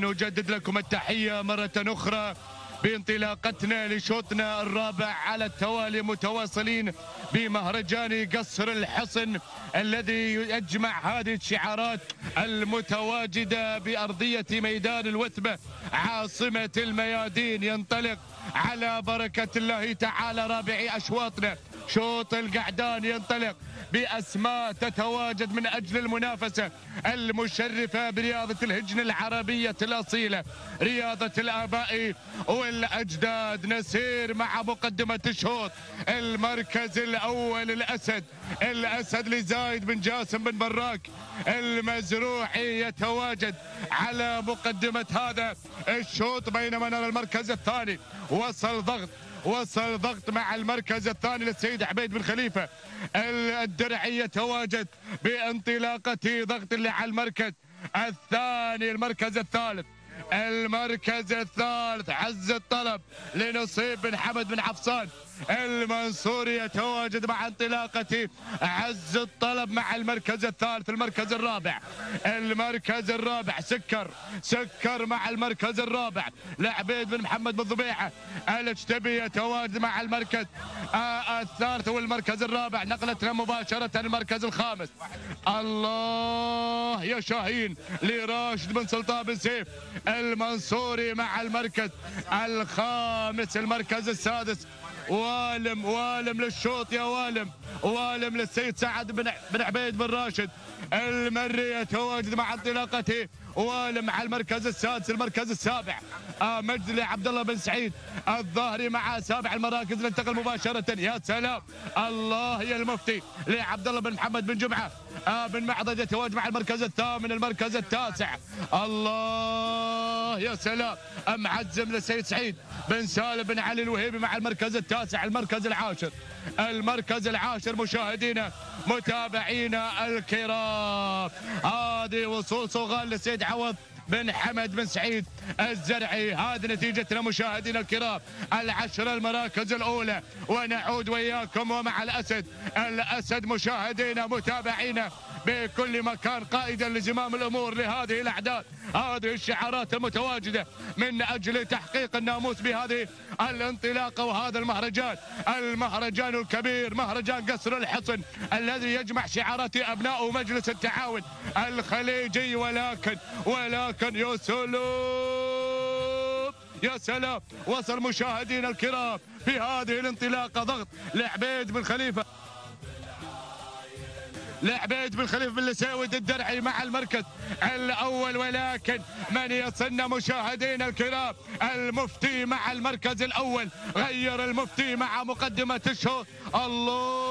نجدد لكم التحية مرة أخرى بانطلاقتنا لشوطنا الرابع على التوالي متواصلين بمهرجان قصر الحصن الذي يجمع هذه الشعارات المتواجدة بأرضية ميدان الوثبة عاصمة الميادين ينطلق على بركة الله تعالى رابع أشواطنا. شوط القعدان ينطلق بأسماء تتواجد من أجل المنافسة. المشرفة برياضة الهجن العربية الأصيلة رياضة الآباء والأجداد. نسير مع مقدمة الشوط المركز الأول الأسد الأسد لزايد بن جاسم بن براك. المزروعي يتواجد على مقدمة هذا الشوط بينما نرى المركز الثاني. وصل ضغط وصل ضغط مع المركز الثاني للسيد عبيد بن خليفة. الدرعي يتواجد بانطلاقة ضغط اللي على المركز الثاني المركز الثالث. المركز الثالث عز الطلب لنصيب بن حمد بن حفصان المنصوري يتواجد مع انطلاقة عز الطلب مع المركز الثالث المركز الرابع. المركز الرابع سكر سكر مع المركز الرابع. لعبيد بن محمد بن ضبيعة الاجتبي يتواجد مع المركز الثالث والمركز الرابع. نقلتنا مباشرة المركز الخامس. الله يا شاهين لراشد بن سلطان بن سيف. المنصوري مع المركز الخامس المركز السادس. والم والم للشوط يا والم. والم للسيد سعد بن عبيد بن راشد. المري يتواجد مع انطلاقته على المركز السادس المركز السابع. آه مجد لعبد الله بن سعيد الظاهري مع سابع المراكز. ننتقل مباشرة. يا سلام. الله يا المفتي. لعبد الله بن محمد بن جمعة. آه بن معضد يتواجد مع المركز الثامن المركز التاسع. الله يا سلام. معزم للسيد سعيد بن سالم بن علي الوهيبي مع المركز التاسع المركز العاشر. المركز العاشر مشاهدينا متابعينا الكرام. هذه وصول صغال للسيد عوض. بن حمد بن سعيد الزرعي. هذه نتيجتنا مشاهدينا الكرام العشرة المراكز الأولى. ونعود وياكم ومع الأسد. الأسد مشاهدينا متابعينا بكل مكان قائدا لزمام الأمور لهذه الأعداد. هذه الشعارات المتواجدة من أجل تحقيق الناموس بهذه الانطلاقة وهذا المهرجان. المهرجان الكبير مهرجان قصر الحصن الذي يجمع شعارات أبناء مجلس التعاون الخليجي. ولكن ولكن يا سلام يا سلام وصل مشاهدينا الكرام في هذه الانطلاقة. ضغط لعبيد بن خليفة. لعبيد بن خليفة بن لسيود الدرعي مع المركز الأول ولكن من يصلنا مشاهدينا الكرام؟ المفتي مع المركز الأول غير المفتي مع مقدمة الشوط. الله!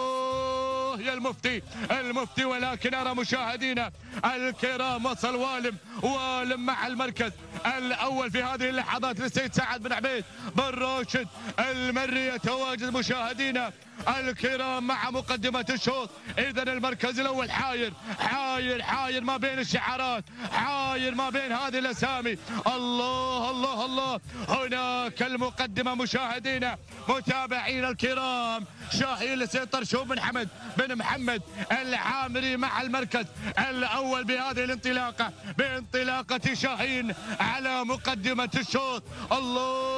يا المفتي المفتي ولكن أرى مشاهدينا الكرام وصل والم والم مع المركز الأول في هذه اللحظات للسيد سعد بن عبيد بن راشد المري يتواجد مشاهدينا الكرام مع مقدمة الشوط. إذا المركز الأول حاير. حاير حاير ما بين الشعارات. حاير ما بين هذه الأسامي. الله الله الله. هناك المقدمة مشاهدينا متابعينا الكرام. شاهين لسيد طرشوم بن حمد بن محمد العامري مع المركز الأول بهذه الانطلاقة. بانطلاقة شاهين على مقدمة الشوط. الله.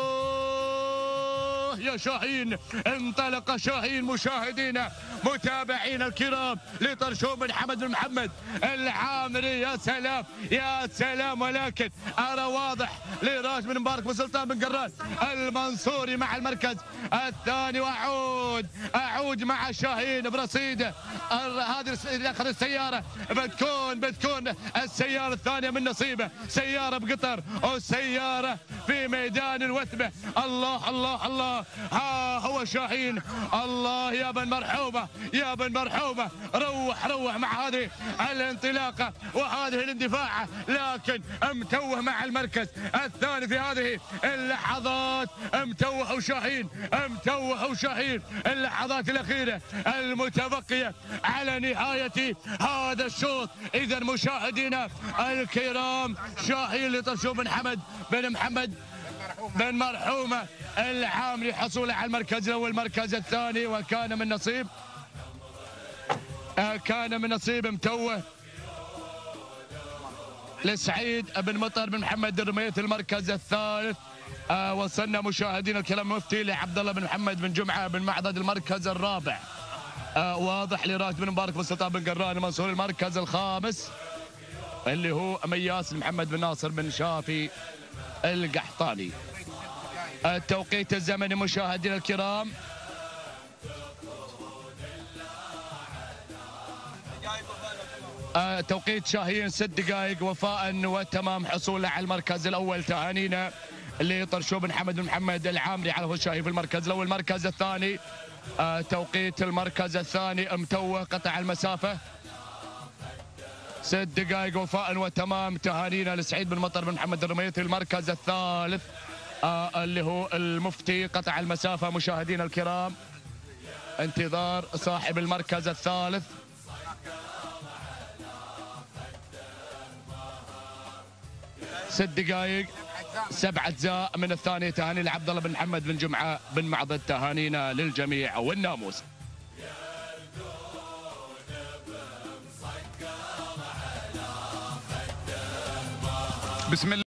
يا شاهين انطلق شاهين مشاهدينا متابعينا الكرام لطرشوم بن حمد بن محمد. العامري يا سلام يا سلام ولكن أرى واضح لراشد بن مبارك بن سلطان بن قران المنصوري مع المركز الثاني. وأعود أعود مع شاهين برصيده هذه اخذ السيارة. بتكون بتكون السيارة الثانية من نصيبه. سيارة بقطر وسياره في ميدان الوثبة. الله الله الله. ها هو شاهين. الله يا بن مرحومة يا بن مرحومة. روح روح مع هذه الانطلاقة وهذه الاندفاع. لكن متوه مع المركز الثاني في هذه اللحظات. متوه وشاهين متوه وشاهين اللحظات الأخيرة المتبقية على نهاية هذا الشوط. اذا مشاهدينا الكرام شاهين لطرشو بن حمد بن محمد بن مرحومة العامري حصوله على المركز الأول المركز الثاني وكان من نصيب كان من نصيب متوه لسعيد بن مطر بن محمد الرمية المركز الثالث. آه وصلنا مشاهدينا الكرام مفتي لعبد الله بن محمد بن جمعة بن معضد المركز الرابع. آه واضح لراشد بن مبارك بن سلطان بن قران منصور المركز الخامس اللي هو مياس محمد بن ناصر بن شافي. القحطاني. التوقيت الزمني مشاهدينا الكرام. آه، توقيت شاهين ست دقائق وفاء وتمام حصوله على المركز الأول. تهانينا لطرشو بن حمد بن محمد العامري على الشاهي في المركز الأول. المركز الثاني آه، توقيت المركز الثاني متوه قطع المسافة. ست دقائق وفاء وتمام تهانينا لسعيد بن مطر بن محمد الرميثي المركز الثالث آه اللي هو المفتي قطع المسافة مشاهدينا الكرام. انتظار صاحب المركز الثالث. ست دقائق سبع أجزاء من الثانية تهاني لعبد الله بن محمد بن جمعة بن معضد تهانينا للجميع والناموس. بسم الله.